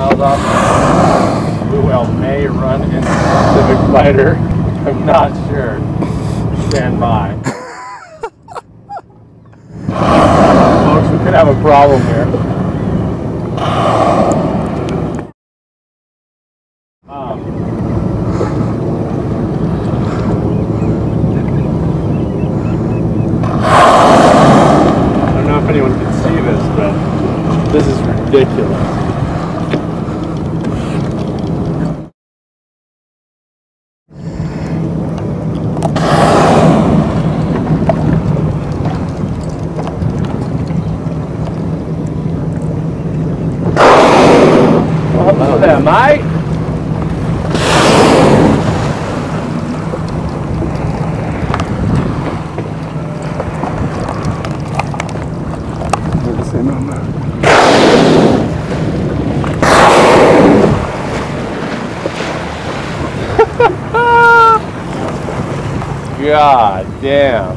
miles off. Blue whale may run into the Pacific fighter. I'm not sure. Stand by. Folks, we could have a problem here. Um, I don't know if anyone can see this, but this is ridiculous. Mate. God damn.